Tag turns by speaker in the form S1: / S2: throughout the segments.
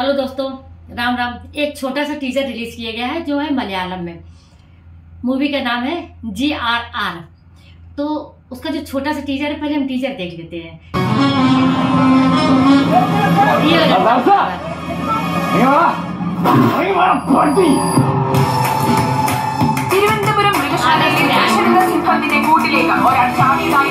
S1: Hello दोस्तों राम राम एक छोटा सा टीजर रिलीज किया गया है जो है मलयालम में मूवी का नाम है जी आर आर तो उसका जो छोटा सा टीजर है पहले हम टीजर देख लेते हैं ये वाला।
S2: തിരുവനന്തപുരം മൃഗശാലയിലെ ദർശനത സിംഹത്തിന്റെ കൂട്ടിലേക്ക് ഒരാൾ ചാടിയതായി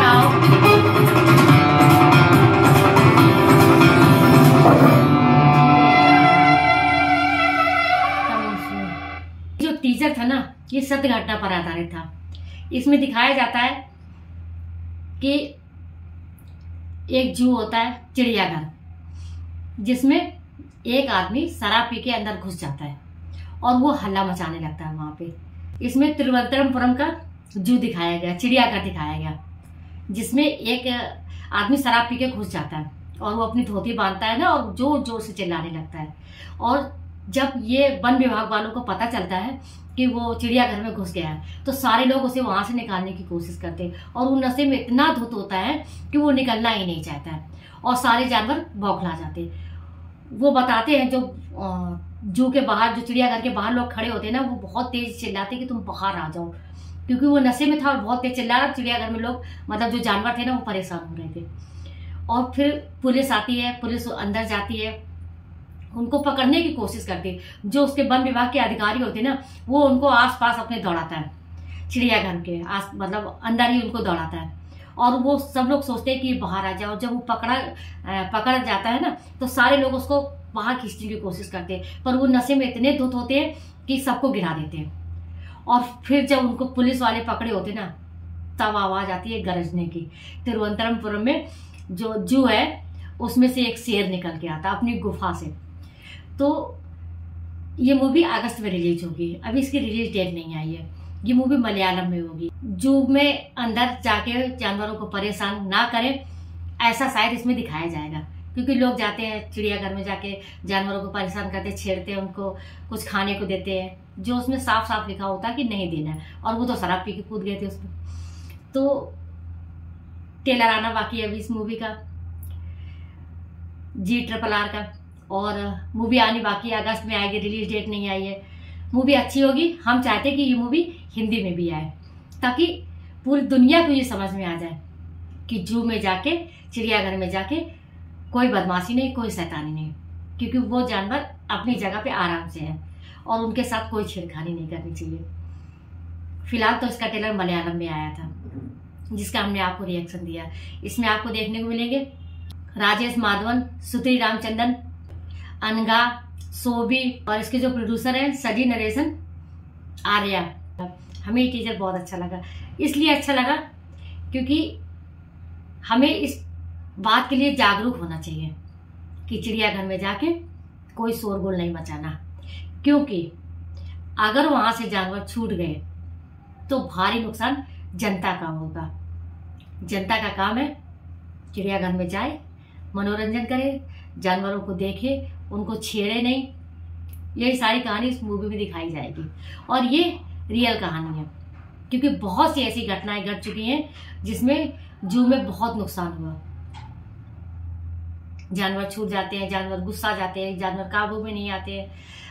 S1: आओ जो टीजर था ना, ये सत्य घटना पर आधारित था। इसमें दिखाया जाता है कि एक जू होता है, चिड़ियाघर, जिसमें एक आदमी शराब पी के अंदर घुस जाता है। और वो हल्ला मचाने लगता है वहाँ पे। इसमें तिरुवनंतपुरम का जू दिखाया गया, चिड़ियाघर दिखाया गया, जिसमें एक आदमी शराब पी के घुस जाता है और वो अपनी धोती बांधता है ना और ज़ोर ज़ोर से चिल्लाने लगता है। और जब ये वन विभाग वालों को पता चलता है कि वो चिड़ियाघर में घुस गया है तो सारे लोग उसे वहाँ से निकालने की कोशिश करते हैं और वो नशे में इतना धुत होता है कि वो निकलना ही नहीं चाहता है और सारे जानवर बौखला जाते हैं। वो बताते हैं जो जू के बाहर, जो चिड़ियाघर के बाहर लोग खड़े होते हैं ना, वो बहुत तेज चिल्लाते कि तुम बाहर आ जाओ। क्योंकि वो नशे में था और बहुत तेज चिल्ला रहा चिड़ियाघर में लोग मतलब जो जानवर थे ना, वो परेशान हो रहे थे। और फिर पुलिस आती है, पुलिस अंदर जाती है। उनको पकड़ने की कोशिश करती है। जो उसके वन विभाग के अधिकारी होते हैं ना, वो उनको आसपास अपने दौड़ाता है। चिड़ियाघर के आस मतलब अंदर ही उनको दौड़ाता है। और वो सब लोग सोचते हैं कि बाहर आ जाए और जब वो पकड़ा पकड़ जाता है ना तो सारे लोग उसको बाहर खींचने की कोशिश करते हैं। पर वो नशे में इतने धुत होते हैं कि सबको गिरा देते हैं। और फिर जब उनको पुलिस वाले पकड़े होते ना, तब आवाज़ आती है गरजने की। तिरुवनंतपुरम में जो जू है, उसमें से एक शेर निकल के आता अपनी गुफा से। तो ये मूवी अगस्त में रिलीज़ होगी। अभी इसकी रिलीज़ डेट नहीं आई है। ये मूवी मलयालम में होगी। जू में अंदर जाके जानवरों को परेशान ना करें, ऐसा शायद इसमें दिखाया जाएगा। क्योंकि लोग जाते हैं चिड़ियाघर में जाके जानवरों को परेशान करते छेड़ते हैं उनको, कुछ खाने को देते हैं। जो उसमें साफ़ साफ़ लिखा होता है कि नहीं देना है, और वो तो शराब पी के कूद गए थे उसमें। तो टेलर आना बाकी है अभी इस मूवी का। जी ट्रिपल आर का। और मूवी आनी बाकी अगस्त में आएगी रिलीज़ डेट नहीं आई है। मूवी अच्छी होगी, हम चाहते हैं कि ये मूवी हिंदी में भी आए, ताकि पूरी दुनिया को ये समझ में आ जाए कि जू में जाके, चिड़ियाघर में जाके कोई बदमाशी नहीं, कोई शैतानी नहीं, क्योंकि वो जानवर अपनी जगह पे आराम से है और उनके साथ कोई छेड़खानी नहीं करनी चाहिए। फ़िलहाल तो इसका ट्रेलर मलयालम में आया था, जिसका हमने आपको रिएक्शन दिया। इसमें आपको देखने को मिलेंगे राजेश माधवन सुत्री रामचंदन, अनगा सोबी और इसके जो प्रोड्यूसर हैं, सजी नरेशन, आर्या। हमें ये टीजर बहुत अच्छा लगा। इसलिए अच्छा लगा क्योंकि हमें इस बात के लिए जागरूक होना चाहिए कि चिड़ियाघर में जाके कोई शोरगुल नहीं मचाना। क्योंकि अगर वहाँ से जानवर छूट गए तो भारी नुकसान जनता का होगा। जनता का काम है चिड़ियाघर में जाए मनोरंजन करे, जानवरों को देखे, उनको छेड़े नहीं। यही सारी कहानी इस मूवी में दिखाई जाएगी। और ये रियल कहानी है, क्योंकि बहुत सी ऐसी घटनाएँ घट चुकी हैं जिसमें जू में बहुत नुकसान हुआ। जानवर छूट जाते हैं, जानवर गुस्सा जाते हैं, जानवर काबू में नहीं आते हैं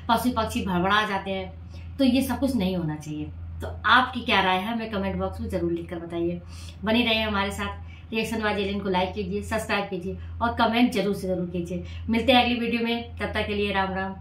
S1: पशु पक्षी भड़बड़ा जाते हैं। तो ये सब कुछ नहीं होना चाहिए। तो आपकी क्या राय है, हमें कमेंट बॉक्स में ज़रूर लिखकर बताइए। बनी रहिए हमारे साथ। रिएक्शन वाले एलियन को लाइक कीजिए, सब्सक्राइब कीजिए और कमेंट ज़रूर से ज़रूर कीजिए। मिलते हैं अगली वीडियो में, तब तक के लिए राम राम।